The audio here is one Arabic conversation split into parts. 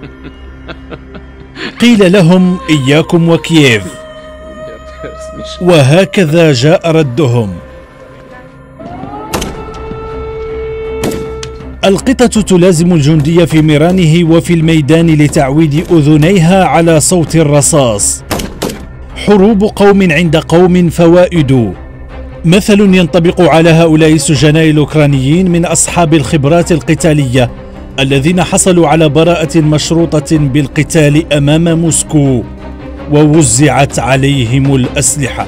قيل لهم إياكم وكييف. وهكذا جاء ردهم. القطة تلازم الجندي في مرانه وفي الميدان لتعويد أذنيها على صوت الرصاص. حروب قوم عند قوم فوائد. مثل ينطبق على هؤلاء السجناء الأوكرانيين من أصحاب الخبرات القتالية الذين حصلوا على براءة مشروطة بالقتال أمام موسكو ووزعت عليهم الأسلحة.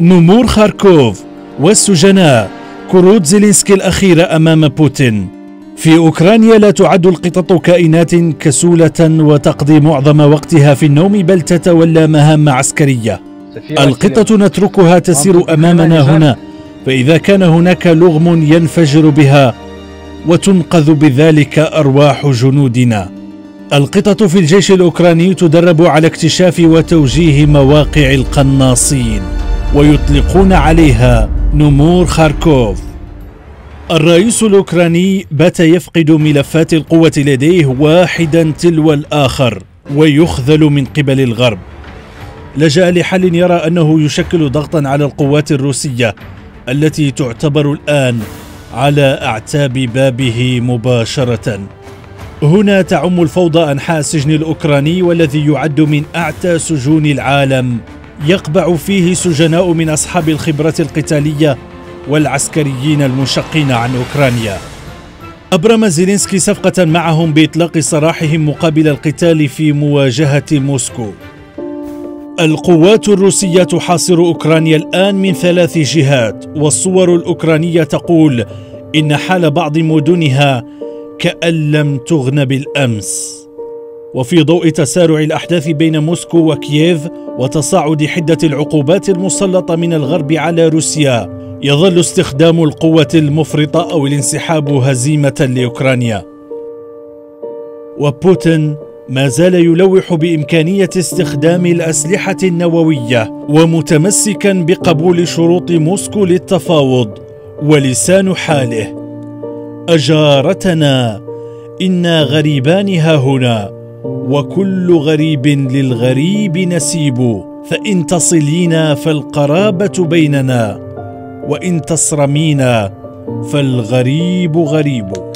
نمور خاركوف والسجناء كروت زيلينسكي الأخيرة أمام بوتين. في أوكرانيا لا تعد القطط كائنات كسولة وتقضي معظم وقتها في النوم بل تتولى مهام عسكرية. القطة نتركها تسير أمامنا هنا فإذا كان هناك لغم ينفجر بها وتنقذ بذلك أرواح جنودنا. القطط في الجيش الأوكراني تدرب على اكتشاف وتوجيه مواقع القناصين ويطلقون عليها نمور خاركوف. الرئيس الأوكراني بات يفقد ملفات القوة لديه واحدا تلو الآخر ويخذل من قبل الغرب. لجأ لحل يرى أنه يشكل ضغطا على القوات الروسية التي تعتبر الآن على أعتاب بابه مباشرة. هنا تعم الفوضى أنحاء السجن الأوكراني والذي يعد من أعتى سجون العالم. يقبع فيه سجناء من أصحاب الخبرة القتالية والعسكريين المنشقين عن أوكرانيا. أبرم زيلينسكي صفقة معهم بإطلاق سراحهم مقابل القتال في مواجهة موسكو. القوات الروسية تحاصر أوكرانيا الآن من ثلاث جهات والصور الأوكرانية تقول إن حال بعض مدنها كأن لم تغن بالأمس. وفي ضوء تسارع الأحداث بين موسكو وكييف وتصاعد حدة العقوبات المسلطة من الغرب على روسيا يظل استخدام القوة المفرطة أو الانسحاب هزيمة لأوكرانيا. وبوتين ما زال يلوح بإمكانية استخدام الأسلحة النووية ومتمسكا بقبول شروط موسكو للتفاوض ولسان حاله. أجارتنا إنا غريبان ها هنا وكل غريب للغريب نسيب فإن تصلينا فالقرابة بيننا وإن تصرمينا فالغريب غريب.